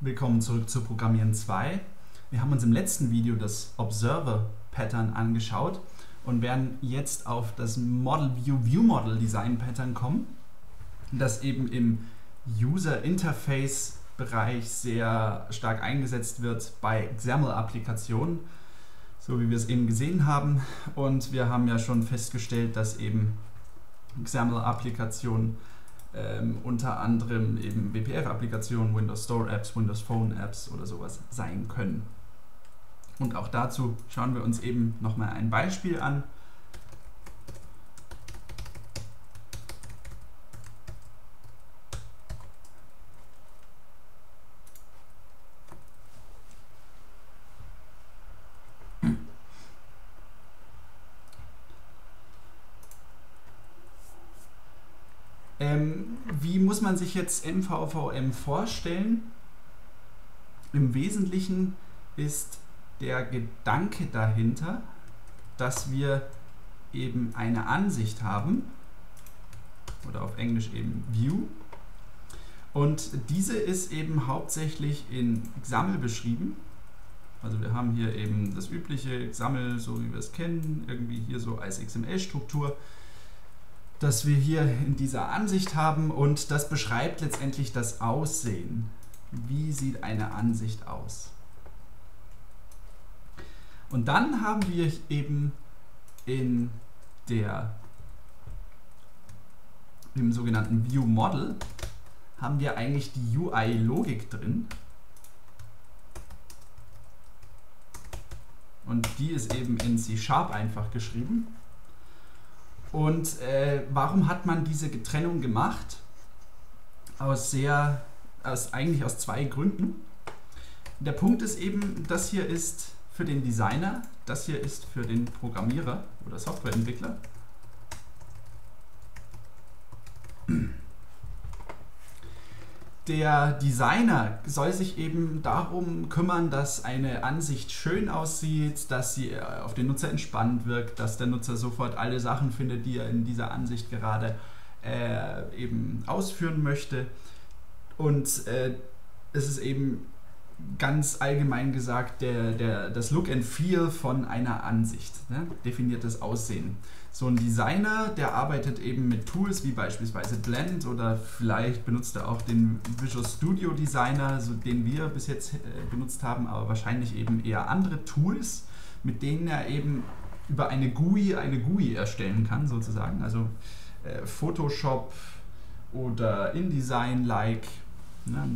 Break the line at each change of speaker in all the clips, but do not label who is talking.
Willkommen zurück zu Programmieren 2. Wir haben uns im letzten Video das Observer Pattern angeschaut und werden jetzt auf das Model View View Model Design Pattern kommen, das eben im User Interface Bereich sehr stark eingesetzt wird bei XAML-Applikationen, so wie wir es eben gesehen haben. Und wir haben ja schon festgestellt, dass eben XAML-Applikationen ähm, unter anderem eben WPF-Applikationen, Windows Store Apps, Windows Phone Apps oder sowas sein können. Und auch dazu schauen wir uns eben nochmal ein Beispiel an. Ähm, wie muss man sich jetzt MVVM vorstellen? Im Wesentlichen ist der Gedanke dahinter, dass wir eben eine Ansicht haben, oder auf Englisch eben View, und diese ist eben hauptsächlich in XAML beschrieben. Also wir haben hier eben das übliche XAML, so wie wir es kennen, irgendwie hier so als XML-Struktur das wir hier in dieser Ansicht haben und das beschreibt letztendlich das Aussehen. Wie sieht eine Ansicht aus? Und dann haben wir eben in der im sogenannten View Model haben wir eigentlich die UI-Logik drin. Und die ist eben in C-Sharp einfach geschrieben. Und äh, warum hat man diese Trennung gemacht? Aus sehr, aus, eigentlich aus zwei Gründen. Der Punkt ist eben, das hier ist für den Designer, das hier ist für den Programmierer oder Softwareentwickler. Der Designer soll sich eben darum kümmern, dass eine Ansicht schön aussieht, dass sie äh, auf den Nutzer entspannt wirkt, dass der Nutzer sofort alle Sachen findet, die er in dieser Ansicht gerade äh, eben ausführen möchte. Und äh, es ist eben ganz allgemein gesagt der, der, das Look and Feel von einer Ansicht, ne? definiert das Aussehen. So ein Designer, der arbeitet eben mit Tools wie beispielsweise Blend oder vielleicht benutzt er auch den Visual Studio Designer, so den wir bis jetzt äh, benutzt haben, aber wahrscheinlich eben eher andere Tools, mit denen er eben über eine GUI eine GUI erstellen kann, sozusagen. Also äh, Photoshop oder InDesign-like. Ne?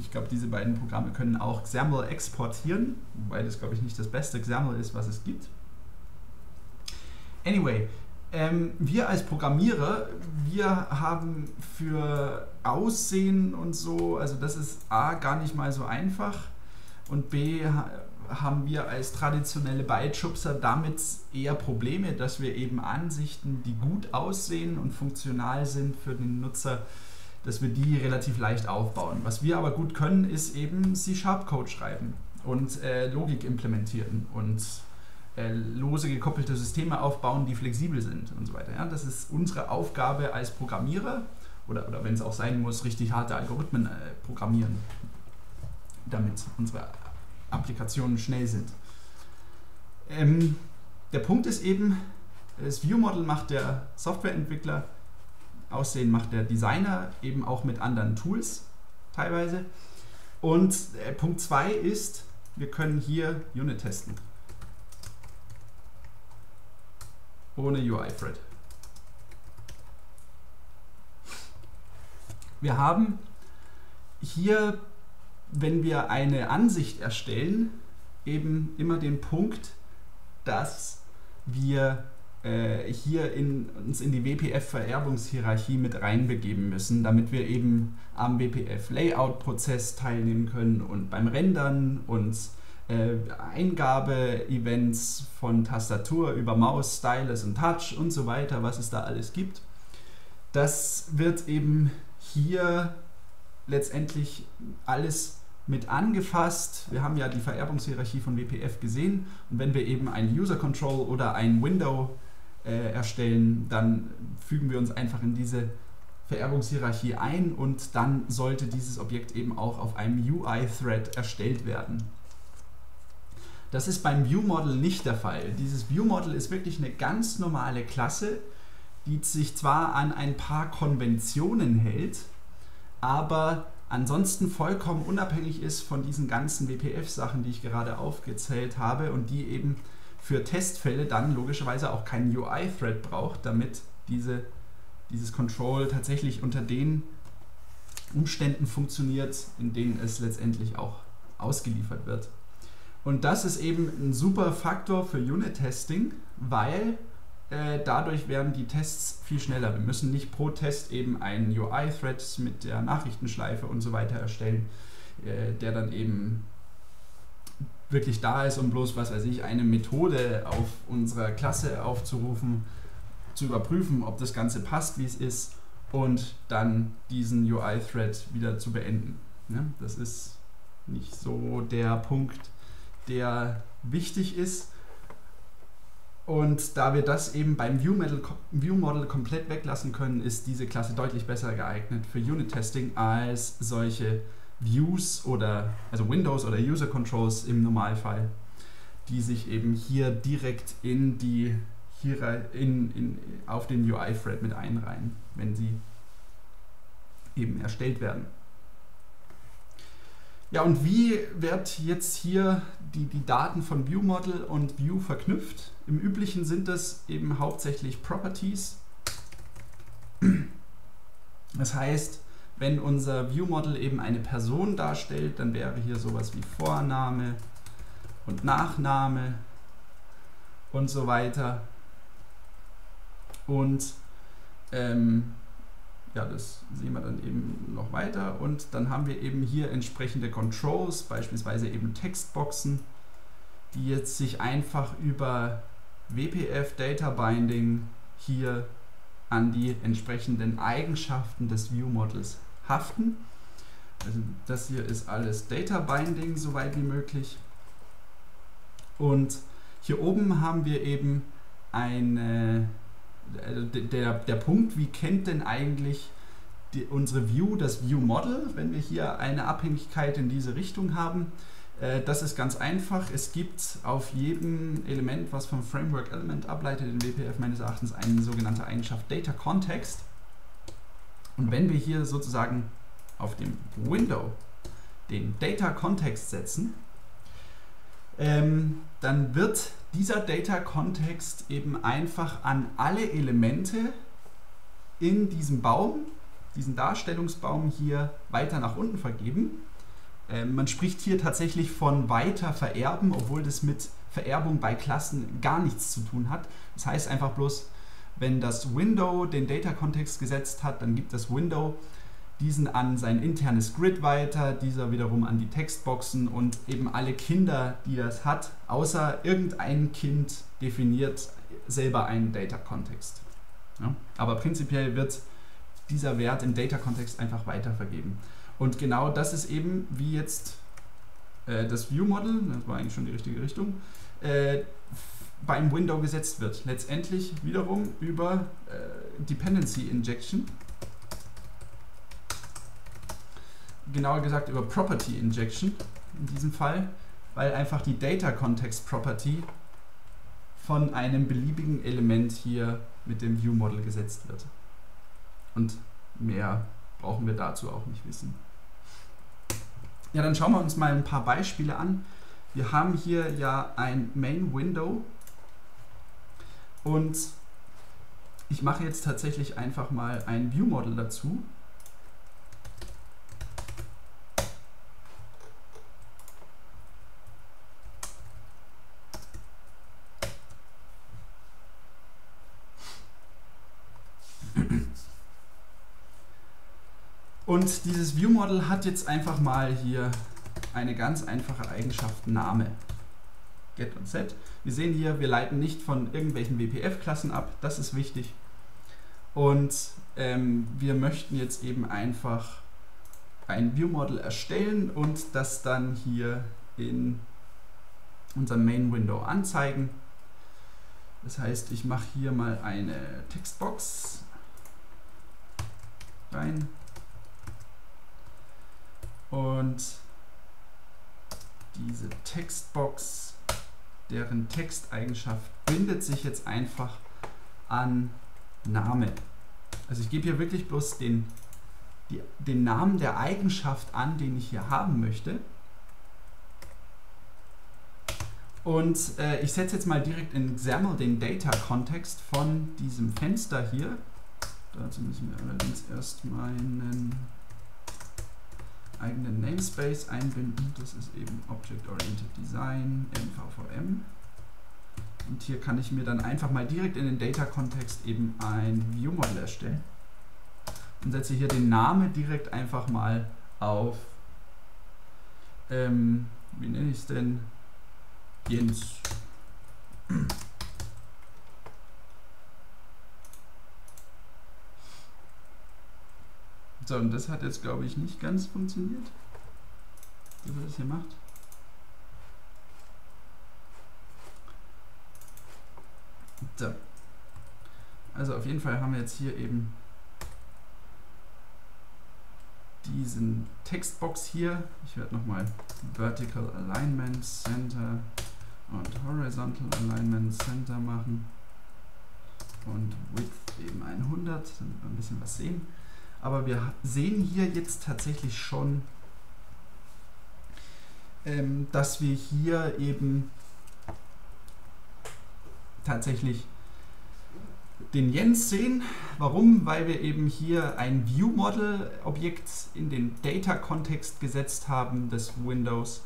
Ich glaube, diese beiden Programme können auch XAML exportieren, wobei das, glaube ich, nicht das beste XAML ist, was es gibt. Anyway, ähm, wir als Programmierer, wir haben für Aussehen und so, also das ist A gar nicht mal so einfach und B haben wir als traditionelle Byteschubser damit eher Probleme, dass wir eben Ansichten, die gut aussehen und funktional sind für den Nutzer, dass wir die relativ leicht aufbauen. Was wir aber gut können, ist eben C-Sharp-Code schreiben und äh, Logik implementieren und lose gekoppelte Systeme aufbauen, die flexibel sind und so weiter. Ja? Das ist unsere Aufgabe als Programmierer oder, oder wenn es auch sein muss, richtig harte Algorithmen äh, programmieren, damit unsere Applikationen schnell sind. Ähm, der Punkt ist eben, das View-Model macht der Softwareentwickler, Aussehen macht der Designer eben auch mit anderen Tools teilweise. Und äh, Punkt 2 ist, wir können hier Unit testen. Ohne UI-Thread. Wir haben hier, wenn wir eine Ansicht erstellen, eben immer den Punkt, dass wir äh, hier in, uns in die WPF-Vererbungshierarchie mit reinbegeben müssen, damit wir eben am WPF-Layout-Prozess teilnehmen können und beim Rendern uns äh, Eingabe-Events von Tastatur über Maus, Stylus und Touch und so weiter, was es da alles gibt. Das wird eben hier letztendlich alles mit angefasst. Wir haben ja die Vererbungshierarchie von WPF gesehen und wenn wir eben ein User Control oder ein Window äh, erstellen, dann fügen wir uns einfach in diese Vererbungshierarchie ein und dann sollte dieses Objekt eben auch auf einem UI-Thread erstellt werden. Das ist beim ViewModel nicht der Fall. Dieses ViewModel ist wirklich eine ganz normale Klasse, die sich zwar an ein paar Konventionen hält, aber ansonsten vollkommen unabhängig ist von diesen ganzen WPF-Sachen, die ich gerade aufgezählt habe und die eben für Testfälle dann logischerweise auch keinen UI-Thread braucht, damit diese, dieses Control tatsächlich unter den Umständen funktioniert, in denen es letztendlich auch ausgeliefert wird. Und das ist eben ein super Faktor für Unit-Testing, weil äh, dadurch werden die Tests viel schneller. Wir müssen nicht pro Test eben einen UI-Thread mit der Nachrichtenschleife und so weiter erstellen, äh, der dann eben wirklich da ist, um bloß, was weiß ich, eine Methode auf unserer Klasse aufzurufen, zu überprüfen, ob das Ganze passt, wie es ist und dann diesen UI-Thread wieder zu beenden. Ja, das ist nicht so der Punkt, der wichtig ist. Und da wir das eben beim View-Model View komplett weglassen können, ist diese Klasse deutlich besser geeignet für Unit-Testing als solche Views oder also Windows oder User Controls im Normalfall, die sich eben hier direkt in die hier in, in, auf den UI-Thread mit einreihen, wenn sie eben erstellt werden. Ja, und wie wird jetzt hier die, die Daten von ViewModel und View verknüpft? Im Üblichen sind das eben hauptsächlich Properties. Das heißt, wenn unser ViewModel eben eine Person darstellt, dann wäre hier sowas wie Vorname und Nachname und so weiter. Und ähm, ja, das sehen wir dann eben noch weiter. Und dann haben wir eben hier entsprechende Controls, beispielsweise eben Textboxen, die jetzt sich einfach über WPF Data Binding hier an die entsprechenden Eigenschaften des View Models haften. Also das hier ist alles Data Binding, soweit wie möglich. Und hier oben haben wir eben eine, der, der Punkt, wie kennt denn eigentlich die, unsere View das View Model, wenn wir hier eine Abhängigkeit in diese Richtung haben. Äh, das ist ganz einfach. Es gibt auf jedem Element, was vom Framework Element ableitet, in WPF meines Erachtens eine sogenannte Eigenschaft Data Context. Und wenn wir hier sozusagen auf dem Window den Data Context setzen, ähm, dann wird dieser Data Context eben einfach an alle Elemente in diesem Baum, diesen Darstellungsbaum hier weiter nach unten vergeben. Ähm, man spricht hier tatsächlich von weiter vererben, obwohl das mit Vererbung bei Klassen gar nichts zu tun hat. Das heißt einfach bloß, wenn das Window den Data-Kontext gesetzt hat, dann gibt das Window diesen an sein internes Grid weiter, dieser wiederum an die Textboxen und eben alle Kinder, die das hat, außer irgendein Kind definiert selber einen Data-Kontext. Ja? Aber prinzipiell wird dieser Wert im Data-Kontext einfach weitervergeben. Und genau das ist eben, wie jetzt äh, das View-Model, das war eigentlich schon die richtige Richtung, äh, beim Window gesetzt wird. Letztendlich wiederum über äh, Dependency Injection. Genauer gesagt über Property Injection in diesem Fall, weil einfach die Data Context Property von einem beliebigen Element hier mit dem View Model gesetzt wird. Und mehr brauchen wir dazu auch nicht wissen. Ja, dann schauen wir uns mal ein paar Beispiele an. Wir haben hier ja ein Main Window und ich mache jetzt tatsächlich einfach mal ein View Model dazu. Und dieses View Model hat jetzt einfach mal hier eine ganz einfache Eigenschaft Name. Get und Set. Wir sehen hier, wir leiten nicht von irgendwelchen WPF-Klassen ab, das ist wichtig. Und ähm, wir möchten jetzt eben einfach ein View Model erstellen und das dann hier in unserem Main Window anzeigen. Das heißt, ich mache hier mal eine Textbox rein. Und diese Textbox, deren Texteigenschaft bindet sich jetzt einfach an Name. Also ich gebe hier wirklich bloß den, die, den Namen der Eigenschaft an, den ich hier haben möchte. Und äh, ich setze jetzt mal direkt in XAML den Data-Kontext von diesem Fenster hier. Dazu müssen wir allerdings erst meinen eigenen Namespace einbinden. Das ist eben Object Oriented Design, MVVM. Und hier kann ich mir dann einfach mal direkt in den Data-Kontext eben ein View-Model erstellen. Und setze hier den Namen direkt einfach mal auf, ähm, wie nenne ich es denn, Jens. So, und das hat jetzt, glaube ich, nicht ganz funktioniert, wie er das hier macht. So. Also auf jeden Fall haben wir jetzt hier eben diesen Textbox hier. Ich werde nochmal Vertical Alignment Center und Horizontal Alignment Center machen und Width eben 100, damit wir ein bisschen was sehen. Aber wir sehen hier jetzt tatsächlich schon, ähm, dass wir hier eben tatsächlich den Jens sehen. Warum? Weil wir eben hier ein View-Model-Objekt in den Data-Kontext gesetzt haben des Windows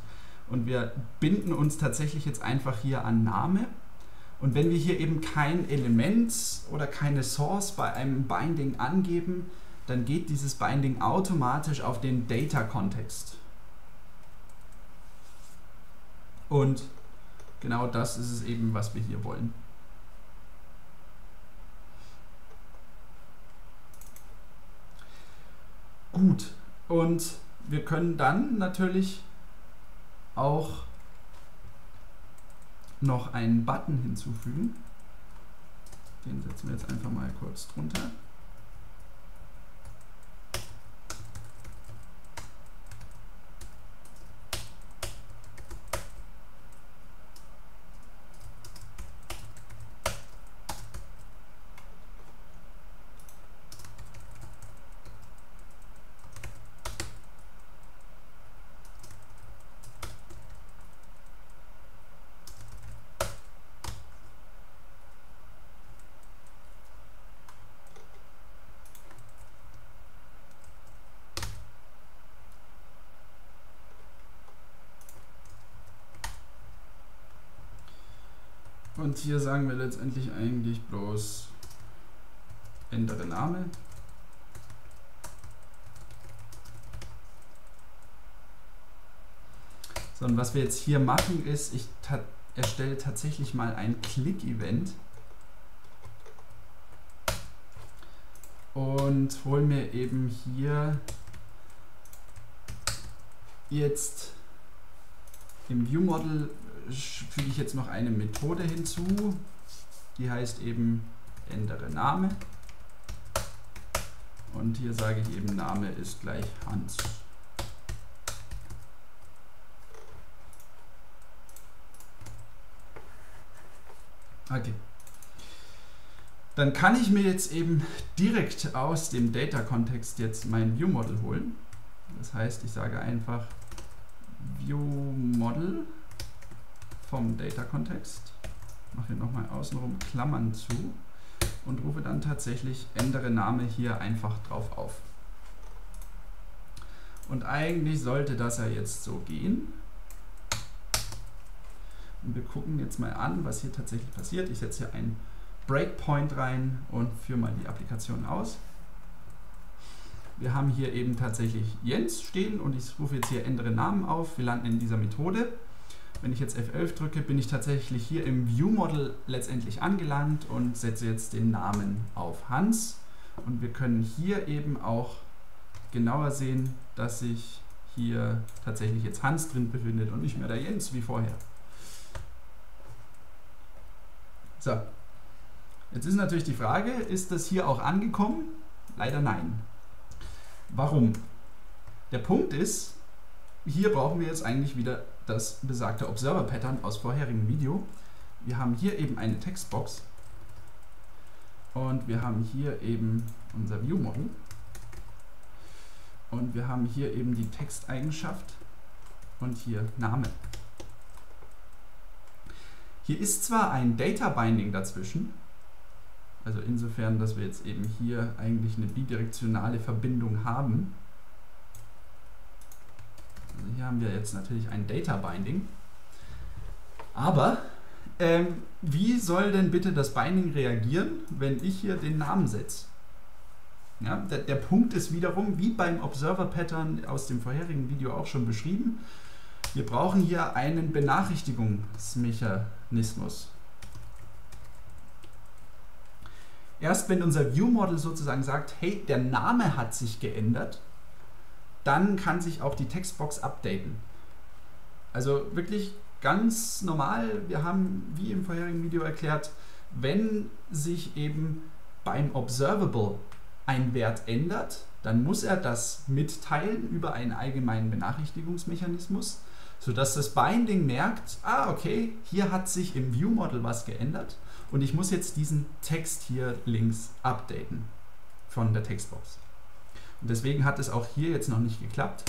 und wir binden uns tatsächlich jetzt einfach hier an Name. Und wenn wir hier eben kein Element oder keine Source bei einem Binding angeben, dann geht dieses Binding automatisch auf den Data-Kontext. Und genau das ist es eben, was wir hier wollen. Gut, und wir können dann natürlich auch noch einen Button hinzufügen. Den setzen wir jetzt einfach mal kurz drunter. Und hier sagen wir letztendlich eigentlich bloß ändere Name. So, und was wir jetzt hier machen ist, ich ta erstelle tatsächlich mal ein Click-Event und hole mir eben hier jetzt im View-Model füge ich jetzt noch eine Methode hinzu, die heißt eben ändere Name. Und hier sage ich eben Name ist gleich Hans. Okay. Dann kann ich mir jetzt eben direkt aus dem Data-Kontext jetzt mein View-Model holen. Das heißt, ich sage einfach View-Model vom Data-Kontext, mache hier nochmal außenrum Klammern zu und rufe dann tatsächlich ändere Name hier einfach drauf auf. Und eigentlich sollte das ja jetzt so gehen. Und wir gucken jetzt mal an, was hier tatsächlich passiert. Ich setze hier einen Breakpoint rein und führe mal die Applikation aus. Wir haben hier eben tatsächlich Jens stehen und ich rufe jetzt hier ändere Namen auf. Wir landen in dieser Methode. Wenn ich jetzt F11 drücke, bin ich tatsächlich hier im View-Model letztendlich angelangt und setze jetzt den Namen auf Hans. Und wir können hier eben auch genauer sehen, dass sich hier tatsächlich jetzt Hans drin befindet und nicht mehr der Jens wie vorher. So, jetzt ist natürlich die Frage, ist das hier auch angekommen? Leider nein. Warum? Der Punkt ist, hier brauchen wir jetzt eigentlich wieder das besagte Observer Pattern aus vorherigem Video. Wir haben hier eben eine Textbox und wir haben hier eben unser View Model und wir haben hier eben die Texteigenschaft und hier Name. Hier ist zwar ein Data Binding dazwischen, also insofern, dass wir jetzt eben hier eigentlich eine bidirektionale Verbindung haben. Hier haben wir jetzt natürlich ein Data Binding. Aber ähm, wie soll denn bitte das Binding reagieren, wenn ich hier den Namen setze? Ja, der, der Punkt ist wiederum, wie beim Observer Pattern aus dem vorherigen Video auch schon beschrieben, wir brauchen hier einen Benachrichtigungsmechanismus. Erst wenn unser View-Model sozusagen sagt, hey, der Name hat sich geändert, dann kann sich auch die Textbox updaten. Also wirklich ganz normal, wir haben, wie im vorherigen Video erklärt, wenn sich eben beim Observable ein Wert ändert, dann muss er das mitteilen über einen allgemeinen Benachrichtigungsmechanismus, sodass das Binding merkt, ah okay, hier hat sich im View-Model was geändert und ich muss jetzt diesen Text hier links updaten von der Textbox. Und deswegen hat es auch hier jetzt noch nicht geklappt.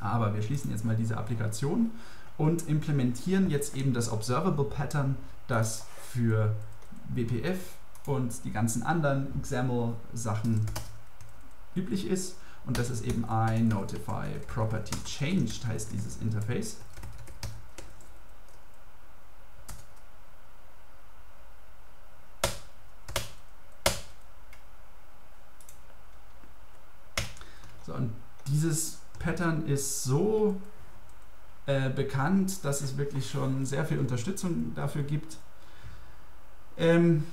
Aber wir schließen jetzt mal diese Applikation und implementieren jetzt eben das Observable Pattern, das für WPF und die ganzen anderen XAML-Sachen üblich ist. Und das ist eben ein Notify Property Changed heißt dieses Interface. So, und Pattern ist so äh, bekannt, dass es wirklich schon sehr viel Unterstützung dafür gibt. Ähm,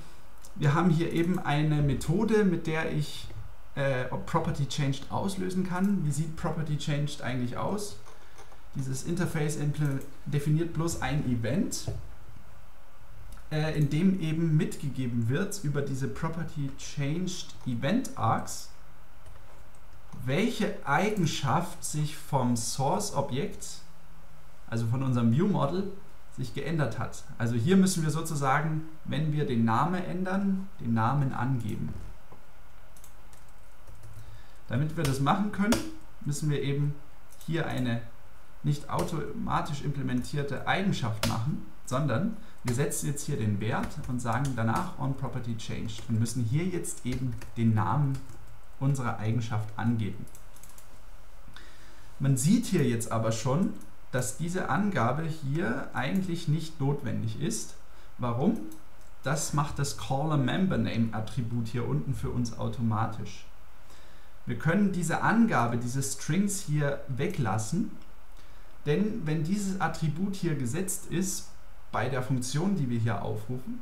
wir haben hier eben eine Methode, mit der ich äh, Property Changed auslösen kann. Wie sieht Property Changed eigentlich aus? Dieses Interface definiert bloß ein Event, äh, in dem eben mitgegeben wird über diese Property Changed Event Arcs, welche Eigenschaft sich vom Source-Objekt, also von unserem View-Model, sich geändert hat. Also hier müssen wir sozusagen, wenn wir den Namen ändern, den Namen angeben. Damit wir das machen können, müssen wir eben hier eine nicht automatisch implementierte Eigenschaft machen, sondern wir setzen jetzt hier den Wert und sagen danach onPropertyChanged und müssen hier jetzt eben den Namen unserer Eigenschaft angeben. Man sieht hier jetzt aber schon, dass diese Angabe hier eigentlich nicht notwendig ist. Warum? Das macht das CallerMemberName-Attribut hier unten für uns automatisch. Wir können diese Angabe, diese Strings hier weglassen, denn wenn dieses Attribut hier gesetzt ist bei der Funktion, die wir hier aufrufen,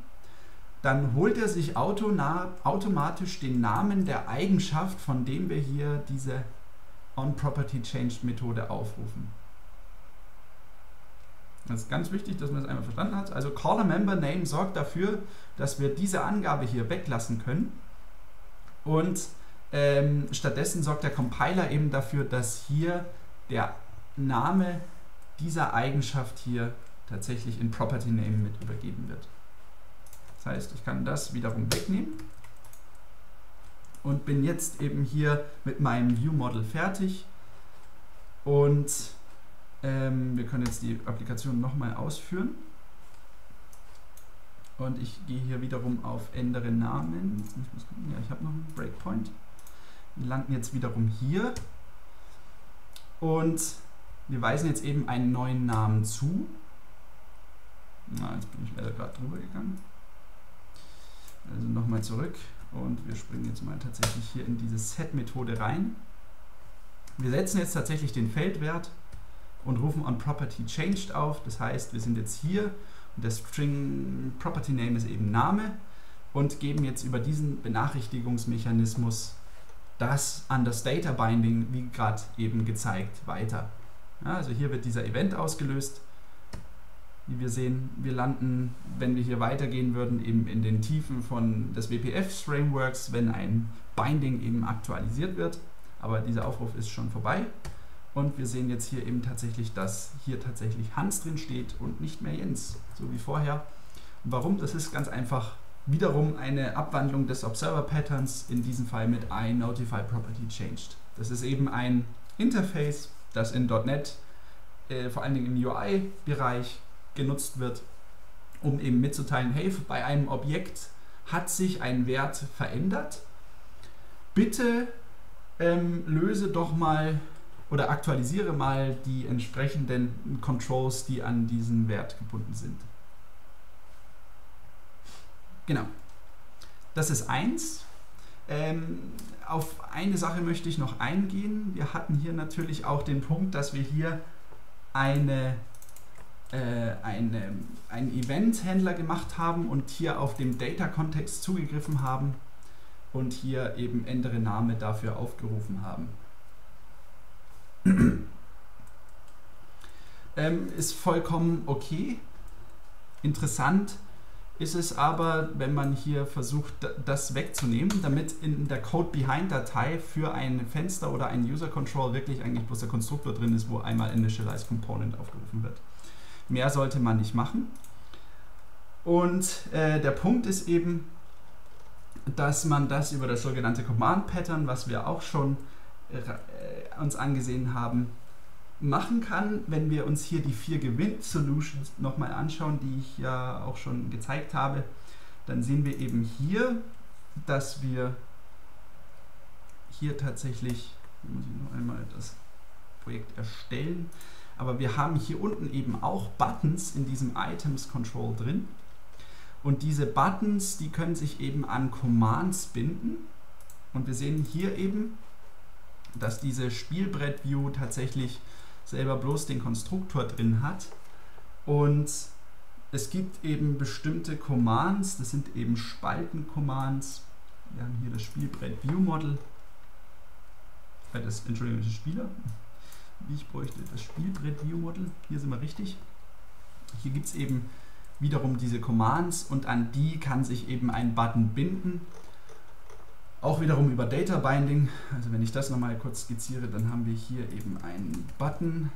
dann holt er sich automatisch den Namen der Eigenschaft, von dem wir hier diese onPropertyChanged-Methode aufrufen. Das ist ganz wichtig, dass man das einmal verstanden hat. Also CallerMemberName sorgt dafür, dass wir diese Angabe hier weglassen können und ähm, stattdessen sorgt der Compiler eben dafür, dass hier der Name dieser Eigenschaft hier tatsächlich in Property Name mit übergeben wird. Das heißt, ich kann das wiederum wegnehmen und bin jetzt eben hier mit meinem View Model fertig und ähm, wir können jetzt die Applikation nochmal ausführen und ich gehe hier wiederum auf ändere Namen. Ich muss gucken, ja, ich habe noch einen Breakpoint. Wir landen jetzt wiederum hier und wir weisen jetzt eben einen neuen Namen zu. Na, jetzt bin ich leider gerade drüber gegangen. Also nochmal zurück und wir springen jetzt mal tatsächlich hier in diese Set-Methode rein. Wir setzen jetzt tatsächlich den Feldwert und rufen on Property Changed auf. Das heißt, wir sind jetzt hier und der String Property Name ist eben Name und geben jetzt über diesen Benachrichtigungsmechanismus das an das Data Binding, wie gerade eben gezeigt, weiter. Ja, also hier wird dieser Event ausgelöst wie wir sehen, wir landen, wenn wir hier weitergehen würden, eben in den Tiefen von des WPF-Frameworks, wenn ein Binding eben aktualisiert wird. Aber dieser Aufruf ist schon vorbei. Und wir sehen jetzt hier eben tatsächlich, dass hier tatsächlich Hans drin steht und nicht mehr Jens, so wie vorher. Warum? Das ist ganz einfach wiederum eine Abwandlung des Observer Patterns, in diesem Fall mit iNotifyPropertyChanged. Das ist eben ein Interface, das in .NET äh, vor allen Dingen im UI-Bereich genutzt wird, um eben mitzuteilen, hey, bei einem Objekt hat sich ein Wert verändert. Bitte ähm, löse doch mal oder aktualisiere mal die entsprechenden Controls, die an diesen Wert gebunden sind. Genau. Das ist eins. Ähm, auf eine Sache möchte ich noch eingehen. Wir hatten hier natürlich auch den Punkt, dass wir hier eine, äh, eine, einen Event-Händler gemacht haben und hier auf dem Data-Kontext zugegriffen haben und hier eben ändere Name dafür aufgerufen haben. ähm, ist vollkommen okay. Interessant ist es aber, wenn man hier versucht, das wegzunehmen, damit in der Code-Behind-Datei für ein Fenster oder ein User-Control wirklich eigentlich bloß der Konstruktor drin ist, wo einmal Initialize Component aufgerufen wird. Mehr sollte man nicht machen. Und äh, der Punkt ist eben, dass man das über das sogenannte Command-Pattern, was wir auch schon äh, uns angesehen haben, machen kann, wenn wir uns hier die vier Gewinn-Solutions nochmal anschauen, die ich ja auch schon gezeigt habe, dann sehen wir eben hier, dass wir hier tatsächlich, muss ich noch einmal das Projekt erstellen, aber wir haben hier unten eben auch Buttons in diesem Items Control drin. Und diese Buttons, die können sich eben an Commands binden. Und wir sehen hier eben, dass diese Spielbrett-View tatsächlich selber bloß den Konstruktor drin hat. Und es gibt eben bestimmte Commands, das sind eben Spalten-Commands. Wir haben hier das Spielbrett View Model. Äh, das, Entschuldigung, das Spieler. Wie ich bräuchte das Spielbrett View Model. Hier sind wir richtig. Hier gibt es eben wiederum diese Commands und an die kann sich eben ein Button binden. Auch wiederum über Data Binding. Also wenn ich das nochmal kurz skizziere, dann haben wir hier eben einen Button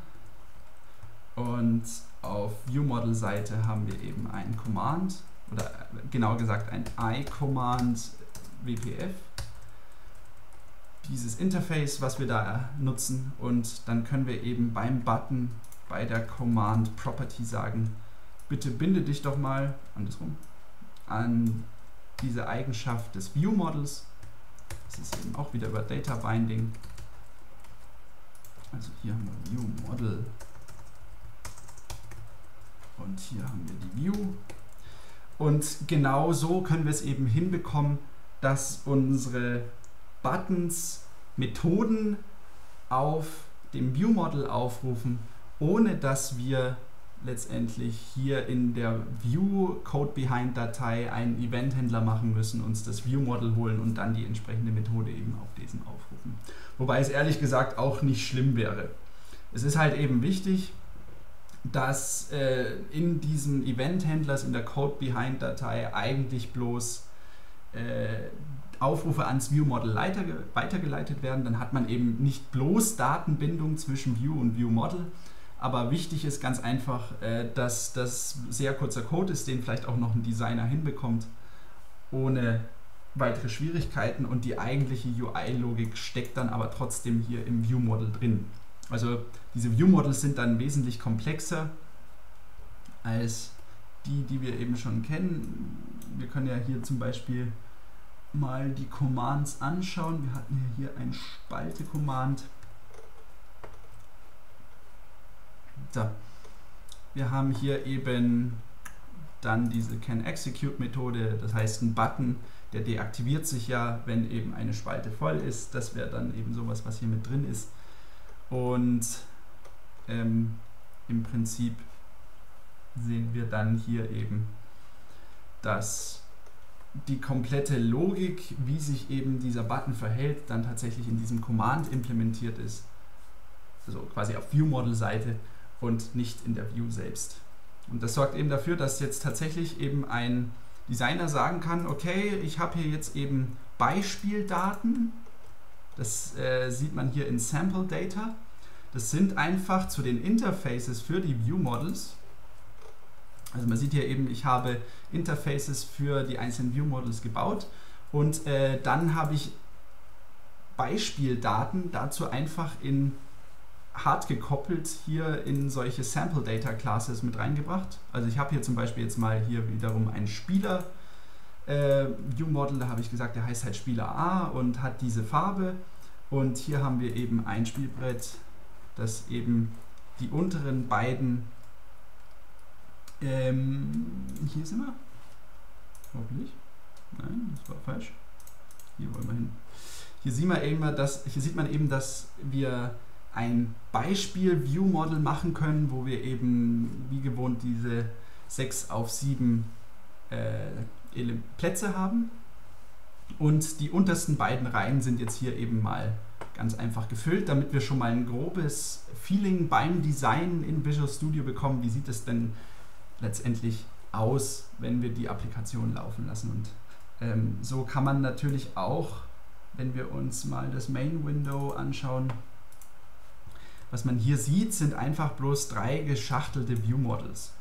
und auf ViewModel Seite haben wir eben ein Command oder genauer gesagt ein I-Command WPF. Dieses Interface, was wir da nutzen und dann können wir eben beim Button bei der Command Property sagen, bitte binde dich doch mal andersrum an diese Eigenschaft des ViewModels das ist eben auch wieder über Data Binding. Also hier haben wir View Model und hier haben wir die View. Und genau so können wir es eben hinbekommen, dass unsere Buttons Methoden auf dem View Model aufrufen, ohne dass wir letztendlich hier in der View Code Behind Datei einen Event-Händler machen müssen, uns das View Model holen und dann die entsprechende Methode eben auf diesen aufrufen. Wobei es ehrlich gesagt auch nicht schlimm wäre. Es ist halt eben wichtig, dass äh, in diesen Event-Händlers in der Code Behind Datei eigentlich bloß äh, Aufrufe ans View Model weitergeleitet werden. Dann hat man eben nicht bloß Datenbindung zwischen View und View Model, aber wichtig ist ganz einfach, äh, dass das sehr kurzer Code ist, den vielleicht auch noch ein Designer hinbekommt, ohne weitere Schwierigkeiten und die eigentliche UI-Logik steckt dann aber trotzdem hier im View-Model drin. Also diese View-Models sind dann wesentlich komplexer als die, die wir eben schon kennen. Wir können ja hier zum Beispiel mal die Commands anschauen. Wir hatten ja hier ein Spalte-Command. So. Wir haben hier eben dann diese Can-Execute-Methode, das heißt ein Button, der deaktiviert sich ja, wenn eben eine Spalte voll ist. Das wäre dann eben sowas, was hier mit drin ist. Und ähm, im Prinzip sehen wir dann hier eben, dass die komplette Logik, wie sich eben dieser Button verhält, dann tatsächlich in diesem Command implementiert ist. Also quasi auf View-Model-Seite und nicht in der View selbst. Und das sorgt eben dafür, dass jetzt tatsächlich eben ein Designer sagen kann, okay, ich habe hier jetzt eben Beispieldaten. Das äh, sieht man hier in Sample Data. Das sind einfach zu den Interfaces für die View Models. Also man sieht hier eben, ich habe Interfaces für die einzelnen View Models gebaut und äh, dann habe ich Beispieldaten dazu einfach in hart gekoppelt hier in solche Sample Data Classes mit reingebracht. Also ich habe hier zum Beispiel jetzt mal hier wiederum einen Spieler äh, View Model, da habe ich gesagt, der heißt halt Spieler A und hat diese Farbe. Und hier haben wir eben ein Spielbrett, das eben die unteren beiden ähm, hier sind wir. Hoffentlich. Nein, das war falsch. Hier wollen wir hin. Hier sieht man eben, dass, hier sieht man eben, dass wir ein Beispiel-View-Model machen können, wo wir eben wie gewohnt diese 6 auf 7 äh, Plätze haben. Und die untersten beiden Reihen sind jetzt hier eben mal ganz einfach gefüllt, damit wir schon mal ein grobes Feeling beim Design in Visual Studio bekommen. Wie sieht es denn letztendlich aus, wenn wir die Applikation laufen lassen? Und ähm, so kann man natürlich auch, wenn wir uns mal das Main Window anschauen, was man hier sieht, sind einfach bloß drei geschachtelte View Models.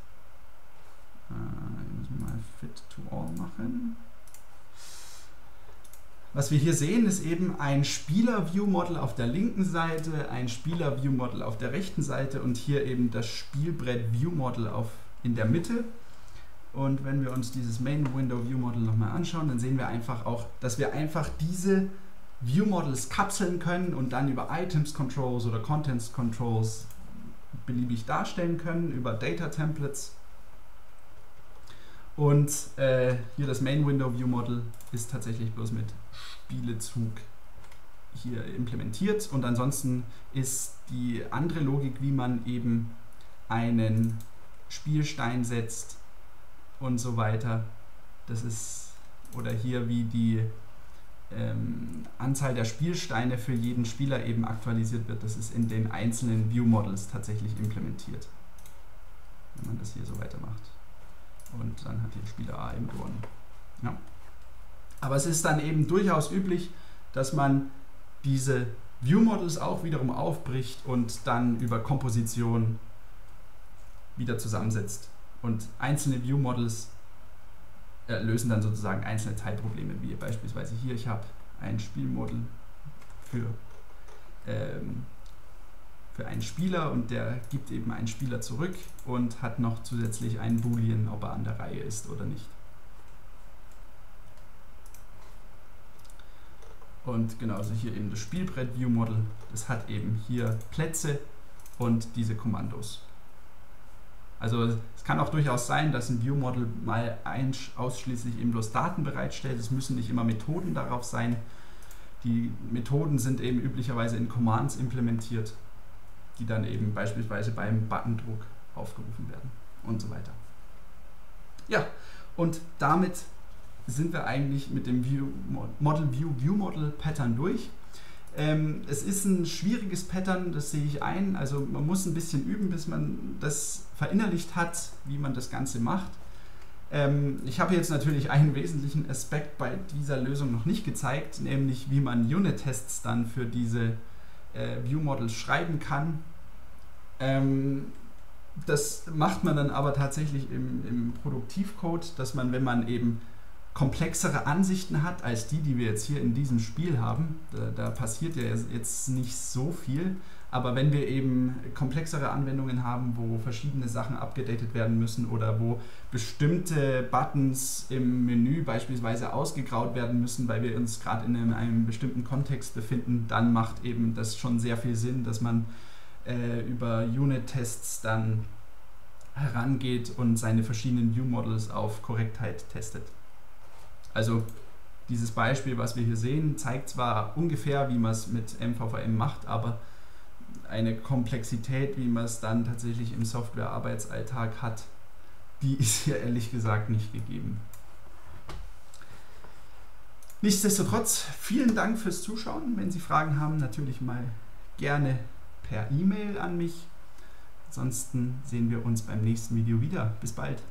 Äh, ich muss mal Fit to All machen. Was wir hier sehen, ist eben ein Spieler-View-Model auf der linken Seite, ein Spieler-View-Model auf der rechten Seite und hier eben das Spielbrett-View-Model in der Mitte. Und wenn wir uns dieses Main-Window-View-Model nochmal anschauen, dann sehen wir einfach auch, dass wir einfach diese View Models kapseln können und dann über Items Controls oder Contents Controls beliebig darstellen können, über Data Templates. Und äh, hier das Main Window View Model ist tatsächlich bloß mit Spielezug hier implementiert und ansonsten ist die andere Logik, wie man eben einen Spielstein setzt und so weiter. Das ist oder hier wie die ähm, Anzahl der Spielsteine für jeden Spieler eben aktualisiert wird. Das ist in den einzelnen View Models tatsächlich implementiert. Wenn man das hier so weitermacht. Und dann hat der Spieler A eben gewonnen. Ja. Aber es ist dann eben durchaus üblich, dass man diese View Models auch wiederum aufbricht und dann über Komposition wieder zusammensetzt. Und einzelne View Models äh, lösen dann sozusagen einzelne Teilprobleme, wie beispielsweise hier, ich habe ein Spielmodell für, ähm, für einen Spieler und der gibt eben einen Spieler zurück und hat noch zusätzlich einen Boolean, ob er an der Reihe ist oder nicht. Und genauso hier eben das Spielbrett View Model, das hat eben hier Plätze und diese Kommandos. Also es kann auch durchaus sein, dass ein View-Model mal ausschließlich eben bloß Daten bereitstellt. Es müssen nicht immer Methoden darauf sein. Die Methoden sind eben üblicherweise in Commands implementiert, die dann eben beispielsweise beim Buttondruck aufgerufen werden und so weiter. Ja, und damit sind wir eigentlich mit dem View Model View View Model Pattern durch. Ähm, es ist ein schwieriges Pattern, das sehe ich ein. Also man muss ein bisschen üben, bis man das verinnerlicht hat, wie man das Ganze macht. Ähm, ich habe jetzt natürlich einen wesentlichen Aspekt bei dieser Lösung noch nicht gezeigt, nämlich wie man Unit-Tests dann für diese äh, View-Models schreiben kann. Ähm, das macht man dann aber tatsächlich im, im Produktivcode, dass man, wenn man eben komplexere Ansichten hat als die, die wir jetzt hier in diesem Spiel haben. Da, da, passiert ja jetzt nicht so viel, aber wenn wir eben komplexere Anwendungen haben, wo verschiedene Sachen abgedatet werden müssen oder wo bestimmte Buttons im Menü beispielsweise ausgegraut werden müssen, weil wir uns gerade in einem, einem, bestimmten Kontext befinden, dann macht eben das schon sehr viel Sinn, dass man äh, über Unit-Tests dann herangeht und seine verschiedenen View-Models auf Korrektheit testet. Also dieses Beispiel, was wir hier sehen, zeigt zwar ungefähr, wie man es mit MVVM macht, aber eine Komplexität, wie man es dann tatsächlich im Software-Arbeitsalltag hat, die ist hier ehrlich gesagt nicht gegeben. Nichtsdestotrotz, vielen Dank fürs Zuschauen. Wenn Sie Fragen haben, natürlich mal gerne per E-Mail an mich. Ansonsten sehen wir uns beim nächsten Video wieder. Bis bald.